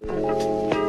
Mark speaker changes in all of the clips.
Speaker 1: Thank you.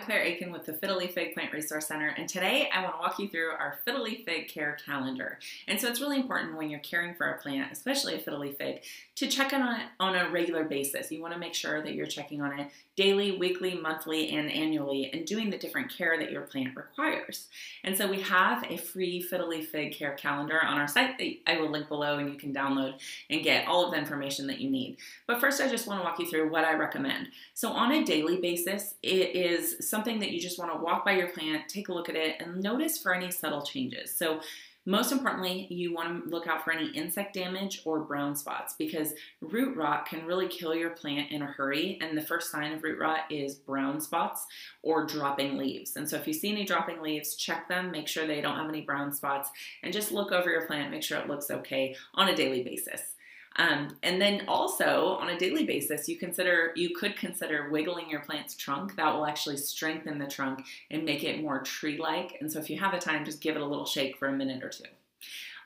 Speaker 1: Claire Akin with the Fiddle Leaf Fig Plant Resource Center, and today I want to walk you through our Fiddle Leaf Fig Care Calendar. And so it's really important when you're caring for a plant, especially a fiddle leaf fig, to check in on it on a regular basis. You want to make sure that you're checking on it daily, weekly, monthly, and annually, and doing the different care that your plant requires. And so we have a free Fiddle Leaf Fig Care Calendar on our site that I will link below, and you can download and get all of the information that you need. But first, I just want to walk you through what I recommend. So on a daily basis, it is something that you just want to walk by your plant, take a look at it, and notice for any subtle changes. So most importantly, you want to look out for any insect damage or brown spots because root rot can really kill your plant in a hurry. And the first sign of root rot is brown spots or dropping leaves. And so if you see any dropping leaves, check them, make sure they don't have any brown spots, and just look over your plant, make sure it looks okay on a daily basis. Um, and then also on a daily basis, you consider you could consider wiggling your plant's trunk. That will actually strengthen the trunk and make it more tree-like. And so if you have the time, just give it a little shake for a minute or two.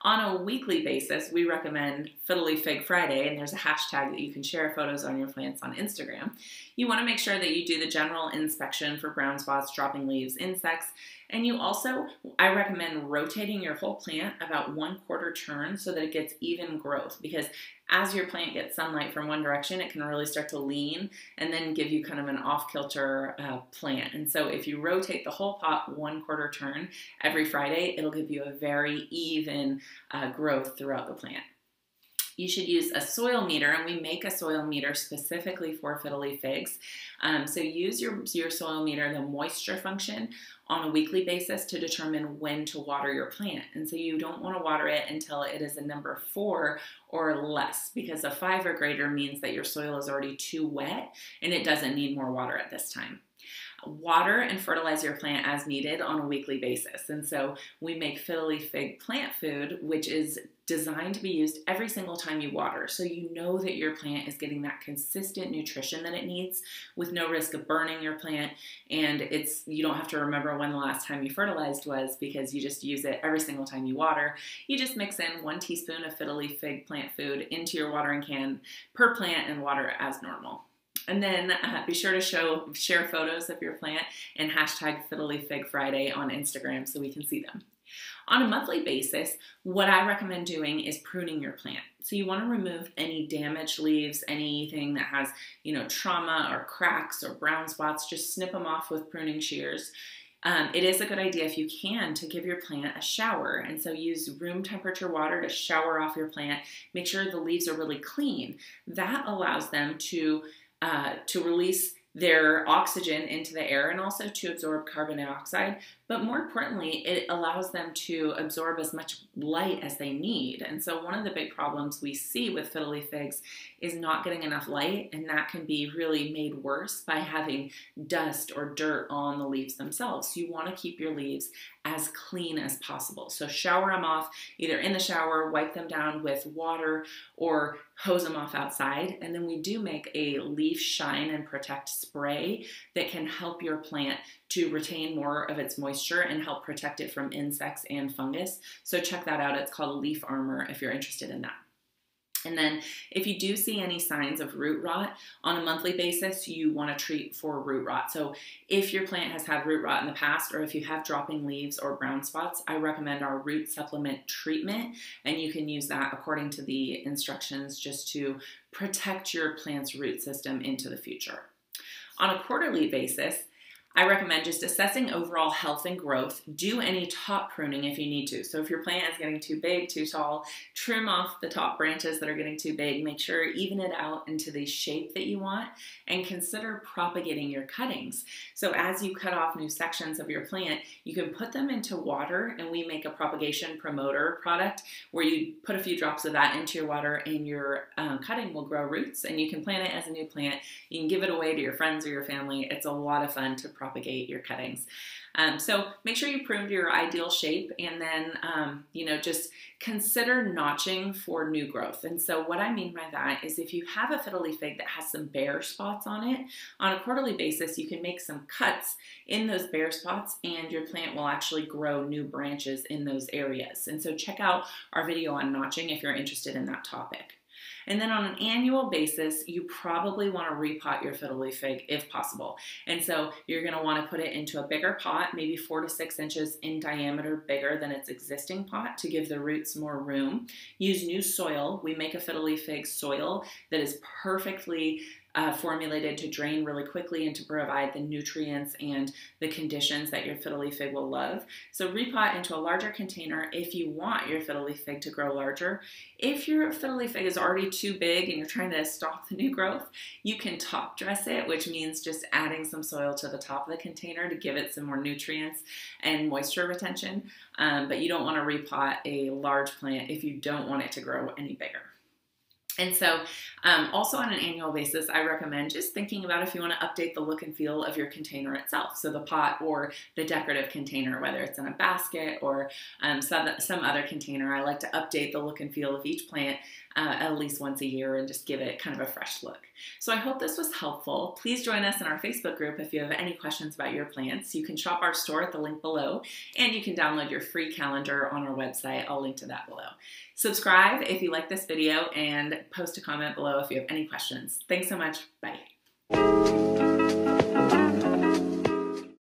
Speaker 1: On a weekly basis, we recommend Fiddle Leaf Fig Friday, and there's a hashtag that you can share photos on your plants on Instagram. You want to make sure that you do the general inspection for brown spots, dropping leaves, insects, and you also, I recommend rotating your whole plant about one quarter turn so that it gets even growth because as your plant gets sunlight from one direction, it can really start to lean and then give you kind of an off kilter uh, plant. And so if you rotate the whole pot one quarter turn every Friday, it'll give you a very even uh, growth throughout the plant you should use a soil meter, and we make a soil meter specifically for fiddle leaf figs. Um, so use your, your soil meter, the moisture function, on a weekly basis to determine when to water your plant. And so you don't want to water it until it is a number four or less, because a five or greater means that your soil is already too wet and it doesn't need more water at this time water and fertilize your plant as needed on a weekly basis. And so we make Fiddle Leaf Fig plant food, which is designed to be used every single time you water. So you know that your plant is getting that consistent nutrition that it needs with no risk of burning your plant. And it's you don't have to remember when the last time you fertilized was because you just use it every single time you water. You just mix in one teaspoon of Fiddle Leaf Fig plant food into your watering can per plant and water as normal. And then uh, be sure to show share photos of your plant and hashtag Fiddle Leaf Fig Friday on Instagram so we can see them. On a monthly basis, what I recommend doing is pruning your plant. So you want to remove any damaged leaves, anything that has, you know, trauma or cracks or brown spots, just snip them off with pruning shears. Um, it is a good idea if you can to give your plant a shower. And so use room temperature water to shower off your plant. Make sure the leaves are really clean. That allows them to uh, to release their oxygen into the air and also to absorb carbon dioxide. But more importantly, it allows them to absorb as much light as they need. And so, one of the big problems we see with fiddle leaf figs is not getting enough light, and that can be really made worse by having dust or dirt on the leaves themselves. So, you want to keep your leaves as clean as possible. So, shower them off either in the shower, wipe them down with water, or hose them off outside. And then we do make a leaf shine and protect spray that can help your plant to retain more of its moisture and help protect it from insects and fungus. So check that out. It's called Leaf Armor if you're interested in that. And then if you do see any signs of root rot on a monthly basis, you want to treat for root rot. So if your plant has had root rot in the past or if you have dropping leaves or brown spots, I recommend our root supplement treatment and you can use that according to the instructions just to protect your plant's root system into the future. On a quarterly basis, I recommend just assessing overall health and growth. Do any top pruning if you need to. So if your plant is getting too big, too tall, trim off the top branches that are getting too big. Make sure even it out into the shape that you want and consider propagating your cuttings. So as you cut off new sections of your plant, you can put them into water and we make a propagation promoter product where you put a few drops of that into your water and your um, cutting will grow roots and you can plant it as a new plant. You can give it away to your friends or your family. It's a lot of fun to propagate propagate your cuttings. Um, so make sure you prune to your ideal shape and then, um, you know, just consider notching for new growth. And so what I mean by that is if you have a fiddle leaf fig that has some bare spots on it, on a quarterly basis, you can make some cuts in those bare spots and your plant will actually grow new branches in those areas. And so check out our video on notching if you're interested in that topic. And then on an annual basis, you probably want to repot your fiddle leaf fig if possible. And so you're going to want to put it into a bigger pot, maybe four to six inches in diameter bigger than its existing pot to give the roots more room. Use new soil. We make a fiddle leaf fig soil that is perfectly uh, formulated to drain really quickly and to provide the nutrients and the conditions that your fiddle leaf fig will love. So repot into a larger container if you want your fiddle leaf fig to grow larger. If your fiddle leaf fig is already too big and you're trying to stop the new growth, you can top dress it, which means just adding some soil to the top of the container to give it some more nutrients and moisture retention. Um, but you don't want to repot a large plant if you don't want it to grow any bigger. And so, um, also on an annual basis, I recommend just thinking about if you want to update the look and feel of your container itself. So, the pot or the decorative container, whether it's in a basket or um, some, some other container, I like to update the look and feel of each plant uh, at least once a year and just give it kind of a fresh look. So I hope this was helpful. Please join us in our Facebook group if you have any questions about your plants. You can shop our store at the link below, and you can download your free calendar on our website. I'll link to that below. Subscribe if you like this video and post a comment below if you have any questions. Thanks so much. Bye.